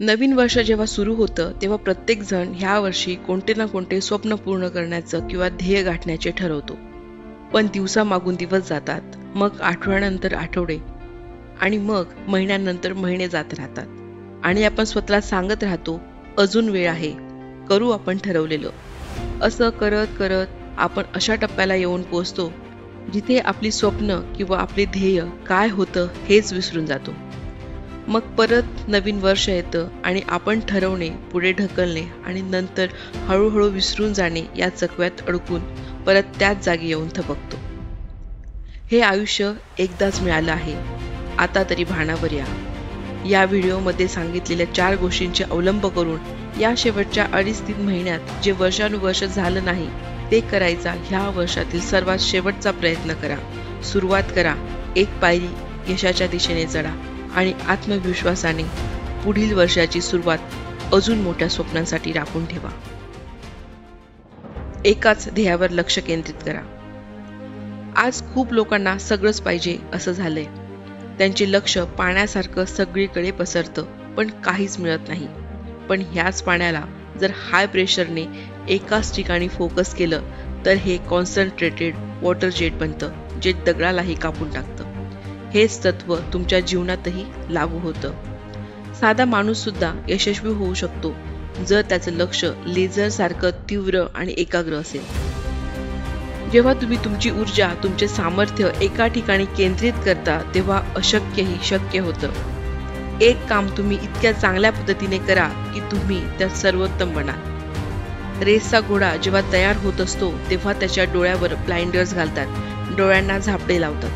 नवीन वर्ष जेव्हा सुरू होतं तेव्हा प्रत्येकजण ह्या वर्षी कोणते ना कोणते स्वप्न पूर्ण करण्याचं किंवा ध्येय गाठण्याचे ठरवतो. पण दिवसामागून दिवस जातात मग आठवड्यानंतर आठवडे आणि मग महिन्यानंतर महिने जात राहतात. आणि आपण स्वतःला सांगत राहतो अजून वेळ आहे करू आपण ठरवलेलं. असं करत करत आपण अशा टप्प्याला येऊन पोचतो जिथे आपली स्वप्न किंवा आपले ध्येय काय होतं हेच विसरून जातो. मग परत नवीन वर्ष येतं आणि आपण ठरवणे पुढे ढकलणे आणि नंतर हळूहळू विसरून जाणे या चकव्यात अडकून परत त्याच जागी येऊन थबकतो. हे आयुष्य एकदाच मिळालं आहे. आता तरी भाणावर या. या व्हिडिओमध्ये सांगितलेल्या चार गोष्टींचे अवलंब करून या शेवटच्या अडीच तीन महिन्यात जे वर्षानुवर्ष झालं नाही ते करायचा ह्या वर्षातील सर्वात शेवटचा प्रयत्न करा. सुरुवात करा. एक पायरी यशाच्या दिशेने चढा. आणि आत्मविश्वासाने पुढील वर्षाची सुरुवात अजून मोठ्या स्वप्नांसाठी राखून ठेवा. एकाच ध्येयावर लक्ष केंद्रित करा. आज खूप लोकांना सगळंच पाहिजे असं झालंय. त्यांचे लक्ष पाण्यासारखं सगळीकडे पसरतं पण काहीच मिळत नाही. पण ह्याच पाण्याला जर हाय प्रेशरने एकाच ठिकाणी फोकस केलं तर हे कॉन्सन्ट्रेटेड वॉटर जेट बनतं जे दगडालाही कापून टाकतं. हेच तत्व तुमच्या जीवनातही लागू होतं. साधा माणूस सुद्धा यशस्वी होऊ शकतो जर त्याचं लक्ष लेझर सारखं तीव्र आणि एकाग्र असेल. जेव्हा तुम्ही तुमची ऊर्जा तुमचे सामर्थ्य एका ठिकाणी केंद्रित करता तेव्हा अशक्यही शक्य होतं. एक काम तुम्ही इतक्या चांगल्या पद्धतीने करा की तुम्ही त्यात सर्वोत्तम बनाल. रेसचा घोडा जेव्हा तयार होत असतो तेव्हा त्याच्या डोळ्यावर ब्लाइंडर्स घालतात. डोळ्यांना झापडे लावतात.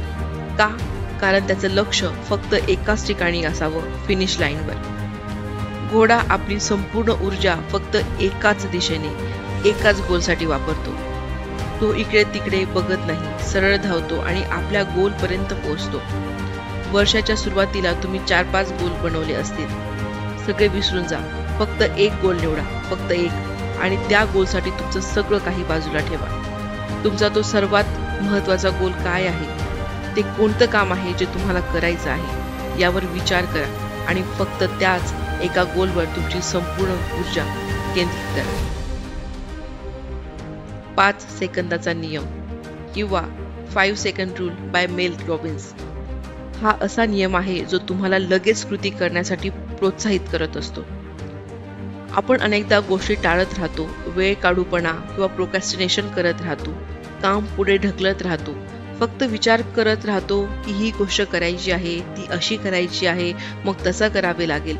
का? कारण त्याचं लक्ष फक्त एकाच ठिकाणी असावं फिनिश लाईनवर घोडा आपली संपूर्ण ऊर्जा फक्त एकाच दिशेने एकाच गोलसाठी वापरतो. तो इकडे तिकडे बघत नाही सरळ धावतो आणि आपल्या गोलपर्यंत पोहोचतो. वर्षाच्या सुरुवातीला तुम्ही चार पाच गोल बनवले असतील. सगळे विसरून जा. फक्त एक गोल निवडा फक्त एक. आणि त्या गोलसाठी तुमचं सगळं काही बाजूला ठेवा. तुमचा तो सर्वात महत्त्वाचा गोल काय आहे? ते कोणतं काम आहे जे तुम्हाला करायचं आहे यावर विचार करा आणि फक्त त्याच एका गोलवर तुमची संपूर्ण ऊर्जा केंद्रित करा. पाच सेकंदाचा नियम किंवा five second rule by Mel Robbins हा असा नियम आहे जो तुम्हाला लगेच कृती करण्यासाठी प्रोत्साहित करत असतो. आपण अनेकदा गोष्टी टाळत राहतो वेळ काढूपणा किंवा प्रोकॅस्टिनेशन करत राहतो काम पुढे ढकलत राहतो फक्त विचार करत राहतो की ही गोष्ट करायची आहे ती अशी करायची आहे मग तसं करावे लागेल.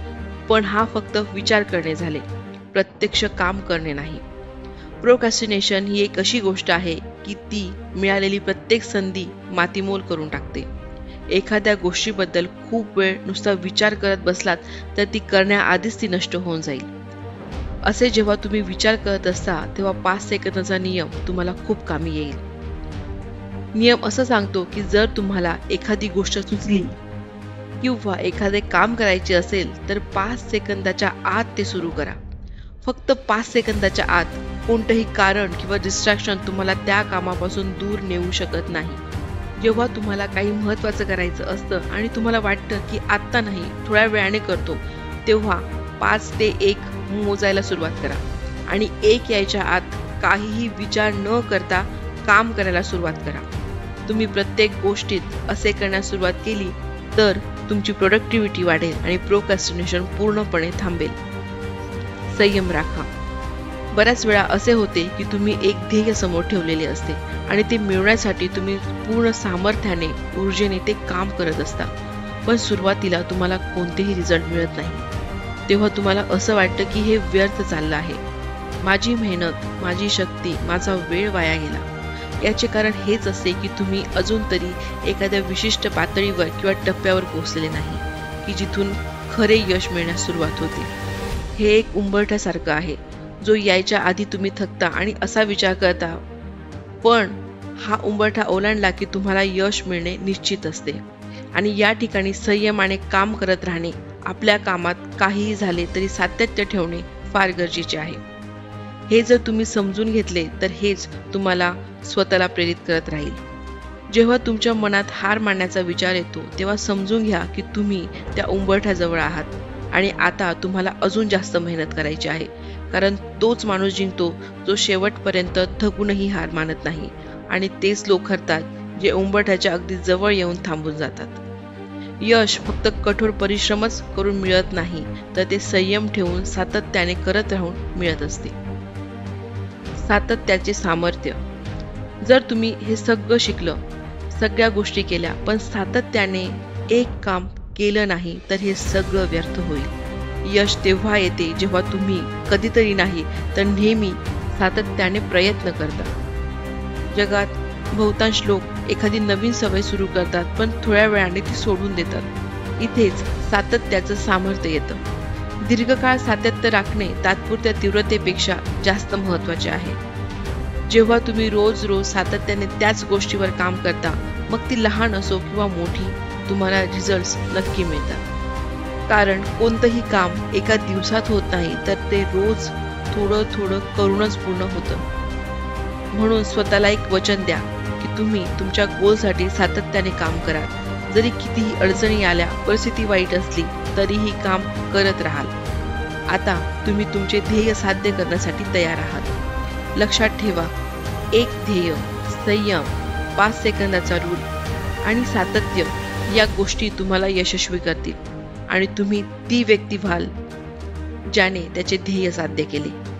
पण हा फक्त विचार करणे झाले. प्रत्यक्ष काम करणे नाही. प्रोकॅस्टिनेशन ही एक अशी गोष्ट आहे की ती मिळालेली प्रत्येक संधी मातीमोल करून टाकते. एखाद्या गोष्टीबद्दल खूप वेळ नुसता विचार करत बसलात तर ती करण्याआधीच ती नष्ट होऊन जाईल. असे जेव्हा तुम्ही विचार करत असता तेव्हा पाच सेकंदाचा नियम तुम्हाला खूप कामी येईल. नियम असं सांगतो की जर तुम्हाला एखादी गोष्ट सुचली किंवा एखादे काम करायचे असेल तर पाच सेकंदाच्या आत ते सुरू करा. फक्त पाच सेकंदाच्या आत कोणतंही कारण किंवा डिस्ट्रॅक्शन तुम्हाला त्या कामापासून दूर नेऊ शकत नाही. जेव्हा तुम्हाला काही महत्वाचं करायचं असतं आणि तुम्हाला वाटतं की आत्ता नाही थोड्या वेळाने करतो तेव्हा पाच ते एक मोजायला सुरुवात करा. आणि एक यायच्या आत काहीही विचार न करता काम करायला सुरुवात करा. तुम्ही प्रत्येक गोष्टीत असे करण्यास सुरुवात केली तर तुमची प्रोडक्टिव्हिटी वाढेल आणि प्रोकॅस्टिनेशन पूर्णपणे थांबेल. संयम राखा. बऱ्याच वेळा असे होते की तुम्ही एक ध्येय समोर ठेवलेले असते आणि ते मिळवण्यासाठी तुम्ही पूर्ण सामर्थ्याने ऊर्जेने ते काम करत असता. पण सुरुवातीला तुम्हाला कोणतेही रिझल्ट मिळत नाही. तेव्हा तुम्हाला असं वाटतं की हे व्यर्थ चाललं आहे. माझी मेहनत माझी शक्ती माझा वेळ वाया गेला. याचे कारण हेच असते की तुम्ही अजून तरी एखाद्या विशिष्ट पातळीवर किंवा टप्प्यावर पोहोचले नाही की जिथून खरे यश मिळण्यास सुरुवात होते. हे एक उंबरठ्यासारखं आहे जो यायच्या आधी तुम्ही थकता आणि असा विचार करता पण हा उंबरठा ओलांडला की तुम्हाला यश मिळणे निश्चित असते आणि या ठिकाणी संयमाने काम करत राहणे आपल्या कामात काहीही झाले तरी सातत्य ठेवणे फार गरजेचे आहे. हे जर तुम्ही समजून घेतले तर हेच तुम्हाला स्वतःला प्रेरित करत राहील. जेव्हा तुमच्या मनात हार मानण्याचा विचार येतो तेव्हा समजून घ्या की तुम्ही त्या उंबरठ्याजवळ आहात आणि आता तुम्हाला अजून जास्त मेहनत करायची आहे. कारण तोच माणूस जिंकतो जो शेवटपर्यंत थकूनही हार मानत नाही आणि तेच लोक हरतात जे उंबरठ्याच्या अगदी जवळ येऊन थांबून जातात. यश फक्त कठोर परिश्रमच करून मिळत नाही तर ते संयम ठेवून सातत्याने करत राहून मिळत असते. सातत्याचे सामर्थ्य. जर तुम्ही हे सगळं शिकलं सगळ्या गोष्टी केल्या पण सातत्याने एक काम केलं नाही तर हे सगळं व्यर्थ होईल. यश तेव्हा येते जेव्हा तुम्ही कधीतरी नाही तर नेहमी सातत्याने प्रयत्न करता. जगात बहुतांश लोक एखादी नवीन सवय सुरू करतात पण थोड्या वेळाने ती सोडून देतात. इथेच सातत्याचं सामर्थ्य येतं. दीर्घकाळ सातत्य राखणे तात्पुरत्या तीव्रतेपेक्षा जास्त महत्त्वाचे आहे. जेव्हा तुम्ही रोज रोज सातत्याने त्याच गोष्टीवर काम करता मग ती लहान असो किंवा मोठी तुम्हाला रिझल्ट नक्की मिळतात. कारण कोणतंही काम एका दिवसात होत नाही तर ते रोज थोडं थोडं करूनच पूर्ण होतं. म्हणून स्वतःला एक वचन द्या की तुम्ही तुमच्या गोलसाठी सातत्याने काम करा. जरी कितीही अडचणी आल्या परिस्थिती वाईट असली तरीही काम करत राहाल. आता तुम्ही तुमचे ध्येय साध्य करण्यासाठी तयार आहात. लक्षात ठेवा एक ध्येय संयम पाच सेकंदाचा रूल आणि सातत्य या गोष्टी तुम्हाला यशस्वी करतील आणि तुम्ही ती व्यक्ती व्हाल ज्याने त्याचे ध्येय साध्य केले.